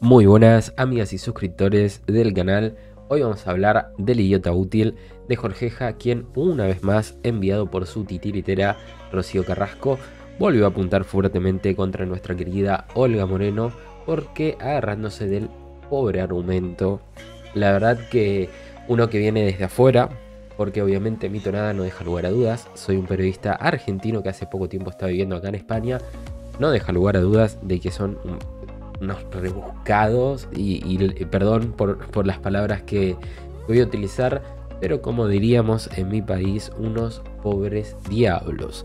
Muy buenas amigas y suscriptores del canal. Hoy vamos a hablar del idiota útil de Jorgeja, quien una vez más, enviado por su titiritera Rocío Carrasco, volvió a apuntar fuertemente contra nuestra querida Olga Moreno, porque agarrándose del pobre argumento, la verdad que uno que viene desde afuera, porque obviamente mi tonada no deja lugar a dudas, soy un periodista argentino que hace poco tiempo está viviendo acá en España, no deja lugar a dudas de que son unos rebuscados y, perdón por, las palabras que voy a utilizar, pero como diríamos en mi país, unos pobres diablos.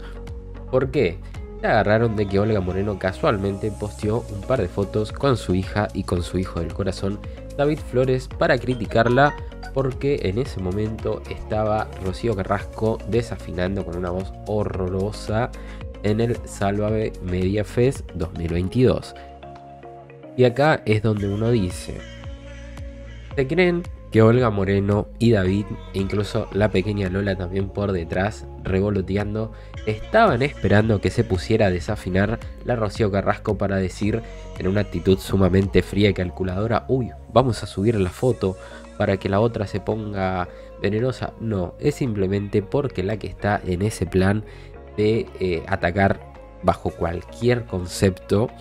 ¿Por qué? Agarraron de que Olga Moreno casualmente posteó un par de fotos con su hija y con su hijo del corazón, David Flores, para criticarla porque en ese momento estaba Rocío Carrasco desafinando con una voz horrorosa en el Sálvame Media Fest 2022. Y acá es donde uno dice, ¿se creen que Olga Moreno y David, e incluso la pequeña Lola también por detrás, revoloteando, estaban esperando que se pusiera a desafinar la Rocío Carrasco para decir en una actitud sumamente fría y calculadora, uy, vamos a subir la foto para que la otra se ponga venenosa? No, es simplemente porque la que está en ese plan de eh, atacar bajo cualquier concepto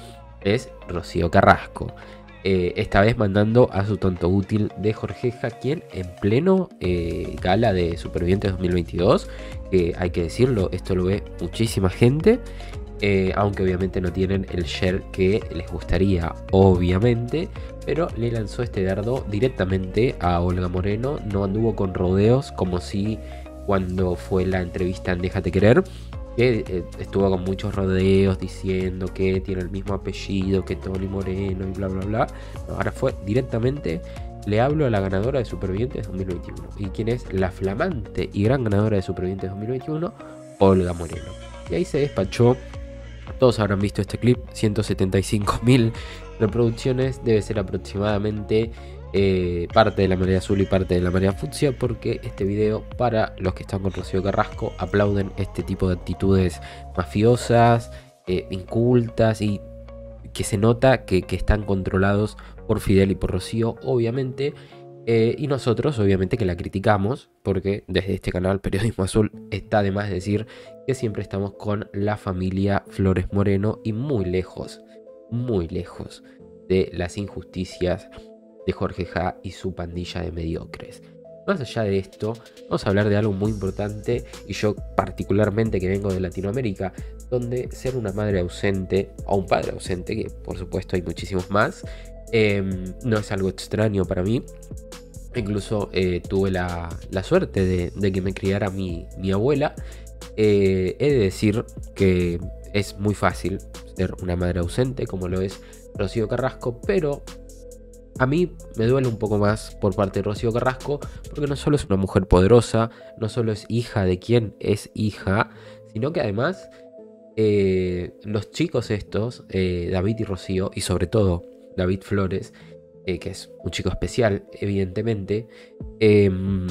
es Rocío Carrasco. Eh, esta vez mandando a su tonto útil de Jorgeja, quien en pleno eh, gala de Supervivientes 2022, que hay que decirlo, esto lo ve muchísima gente, eh, aunque obviamente no tienen el share que les gustaría, obviamente, pero le lanzó este dardo directamente a Olga Moreno, no anduvo con rodeos como si cuando fue la entrevista en Déjate Querer, que eh, estuvo con muchos rodeos diciendo que tiene el mismo apellido que Tony Moreno y bla bla bla. ahora fue directamente, le hablo a la ganadora de Supervivientes 2021. ¿Y quién es? La flamante y gran ganadora de Supervivientes 2021, Olga Moreno. Y ahí se despachó, todos habrán visto este clip, 175 mil reproducciones, debe ser aproximadamente eh, parte de la marea azul y parte de la marea fucsia porque este video para los que están con Rocío Carrasco aplauden este tipo de actitudes mafiosas, eh, incultas y que se nota que, están controlados por Fidel y por Rocío obviamente. Eh, y nosotros obviamente que la criticamos porque desde este canal Periodismo Azul está de más decir que siempre estamos con la familia Flores Moreno y muy lejos, muy lejos de las injusticias de Jorge Ja y su pandilla de mediocres. Más allá de esto, vamos a hablar de algo muy importante y yo particularmente que vengo de Latinoamérica, donde ser una madre ausente o un padre ausente, que por supuesto hay muchísimos más, em, no es algo extraño para mí. Incluso eh, tuve la, suerte de, que me criara mi, mi abuela. Eh, he de decir que es muy fácil ser una madre ausente, como lo es Rocío Carrasco, pero a mí me duele un poco más por parte de Rocío Carrasco, porque no solo es una mujer poderosa, no solo es hija de quien es hija, sino que además eh, los chicos estos, eh, David y Rocío, y sobre todo David Flores, eh, que es un chico especial, evidentemente, em,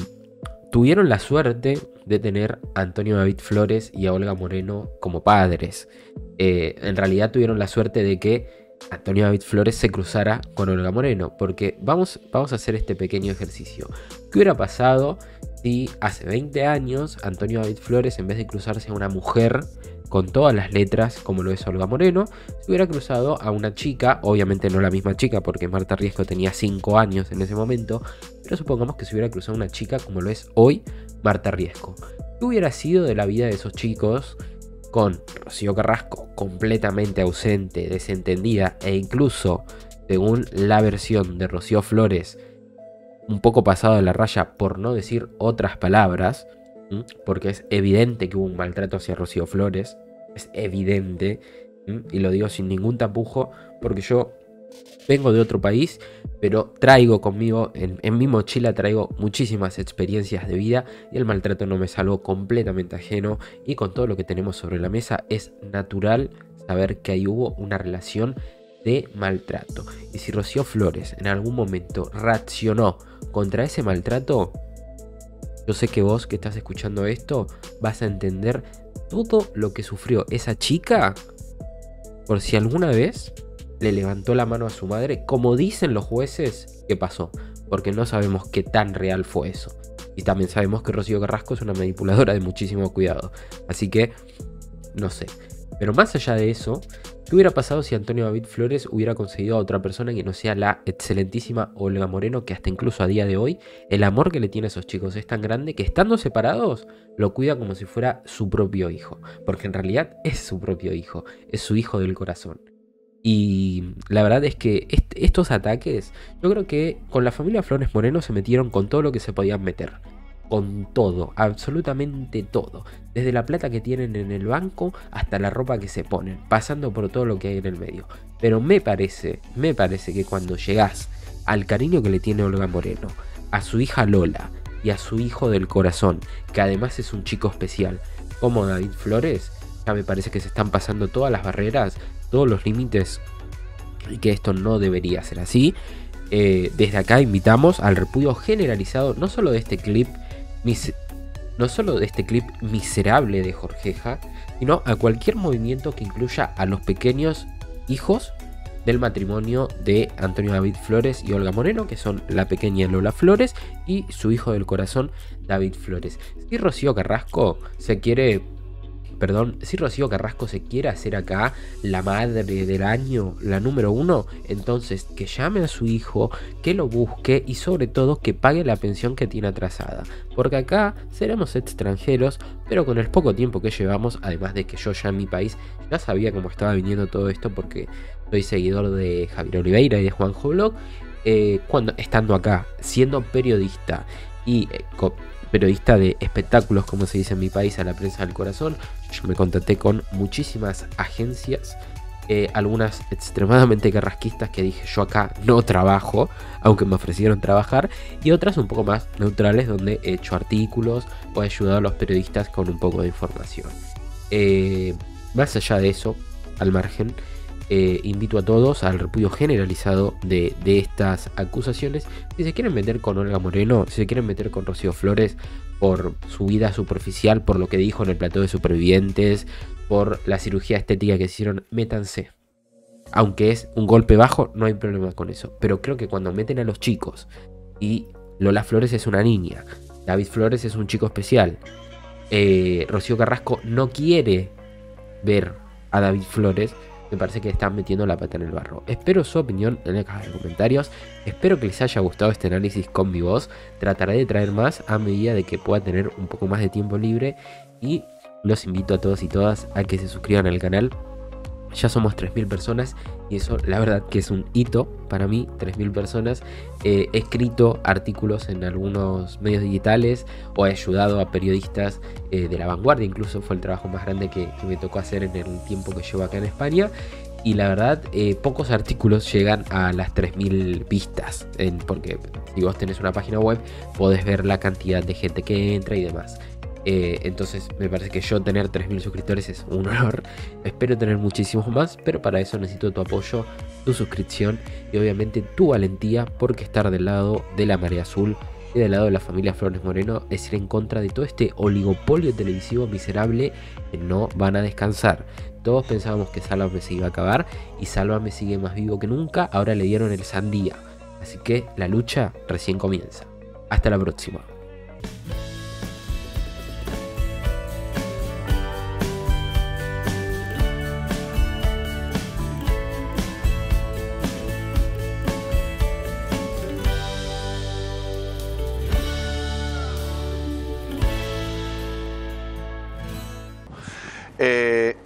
tuvieron la suerte de tener a Antonio David Flores y a Olga Moreno como padres. en realidad tuvieron la suerte de que Antonio David Flores se cruzara con Olga Moreno. Porque vamos, vamos a hacer este pequeño ejercicio. ¿Qué hubiera pasado si hace 20 años Antonio David Flores, en vez de cruzarse a una mujer con todas las letras, como lo es Olga Moreno, se hubiera cruzado a una chica, obviamente no la misma chica, porque Marta Riesco tenía 5 años en ese momento, pero supongamos que se hubiera cruzado a una chica como lo es hoy Marta Riesco. ¿Qué hubiera sido de la vida de esos chicos con Rocío Carrasco completamente ausente, desentendida e incluso, según la versión de Rocío Flores, un poco pasado de la raya por no decir otras palabras, porque es evidente que hubo un maltrato hacia Rocío Flores, es evidente, y lo digo sin ningún tapujo, porque yo vengo de otro país, pero traigo conmigo, en, mi mochila traigo muchísimas experiencias de vida y el maltrato no me salvo completamente ajeno y con todo lo que tenemos sobre la mesa es natural saber que ahí hubo una relación de maltrato. Y si Rocío Flores en algún momento reaccionó contra ese maltrato, yo sé que vos que estás escuchando esto vas a entender todo lo que sufrió esa chica por si alguna vez le levantó la mano a su madre, como dicen los jueces que pasó, porque no sabemos qué tan real fue eso. Y también sabemos que Rocío Carrasco es una manipuladora de muchísimo cuidado. Así que, no sé. Pero más allá de eso, ¿qué hubiera pasado si Antonio David Flores hubiera conseguido a otra persona que no sea la excelentísima Olga Moreno, que hasta incluso a día de hoy el amor que le tiene a esos chicos es tan grande que estando separados lo cuida como si fuera su propio hijo? Porque en realidad es su propio hijo, es su hijo del corazón. Y la verdad es que estos ataques, yo creo que con la familia Flores Moreno se metieron con todo lo que se podían meter. Con todo, absolutamente todo. Desde la plata que tienen en el banco hasta la ropa que se ponen, pasando por todo lo que hay en el medio. Pero me parece, me parece que cuando llegás al cariño que le tiene Olga Moreno, a su hija Lola y a su hijo del corazón, que además es un chico especial, como David Flores, ya me parece que se están pasando todas las barreras todos los límites y que esto no debería ser así. Eh, desde acá invitamos al repudio generalizado no solo de este clip, no solo de este clip miserable de Jorgeja, sino a cualquier movimiento que incluya a los pequeños hijos del matrimonio de Antonio David Flores y Olga Moreno, que son la pequeña Lola Flores y su hijo del corazón David Flores. Si Rocío Carrasco se quiere perdón, si Rocío Carrasco se quiere hacer acá la madre del año, la número uno, entonces que llame a su hijo, que lo busque y sobre todo que pague la pensión que tiene atrasada. Porque acá seremos extranjeros, pero con el poco tiempo que llevamos, además de que yo ya en mi país ya sabía cómo estaba viniendo todo esto porque soy seguidor de Javier Oliveira y de Juanjo Blog, eh, cuando estando acá, siendo periodista y eh, periodista de espectáculos, como se dice en mi país, a la prensa del corazón. Yo me contacté con muchísimas agencias, eh, algunas extremadamente carrasquistas que dije yo acá no trabajo, aunque me ofrecieron trabajar, y otras un poco más neutrales donde he hecho artículos o he ayudado a los periodistas con un poco de información. Eh, más allá de eso, al margen, eh, invito a todos al repudio generalizado de, estas acusaciones. Si se quieren meter con Olga Moreno, si se quieren meter con Rocío Flores por su vida superficial, por lo que dijo en el plató de supervivientes, por la cirugía estética que hicieron, métanse. Aunque es un golpe bajo, no hay problema con eso. Pero creo que cuando meten a los chicos y Lola Flores es una niña, David Flores es un chico especial, eh, Rocío Carrasco no quiere ver a David Flores, me parece que están metiendo la pata en el barro. Espero su opinión en la caja de comentarios. Espero que les haya gustado este análisis con mi voz. Trataré de traer más a medida de que pueda tener un poco más de tiempo libre. Y los invito a todos y todas a que se suscriban al canal ya somos 3.000 personas y eso la verdad que es un hito para mí, 3.000 personas. he escrito artículos en algunos medios digitales o he ayudado a periodistas eh, de la vanguardia, incluso fue el trabajo más grande que, me tocó hacer en el tiempo que llevo acá en España. Y la verdad, eh, pocos artículos llegan a las 3.000 vistas, porque si vos tenés una página web, podés ver la cantidad de gente que entra y demás. Eh, entonces me parece que yo tener 3.000 suscriptores es un honor. Espero tener muchísimos más, pero para eso necesito tu apoyo, tu suscripción y obviamente tu valentía porque estar del lado de la marea azul y del lado de la familia Flores Moreno es ir en contra de todo este oligopolio televisivo miserable que no van a descansar. Todos pensábamos que Sálvame se iba a acabar y Sálvame sigue más vivo que nunca, ahora le dieron el sandía. Así que la lucha recién comienza. Hasta la próxima. Eh.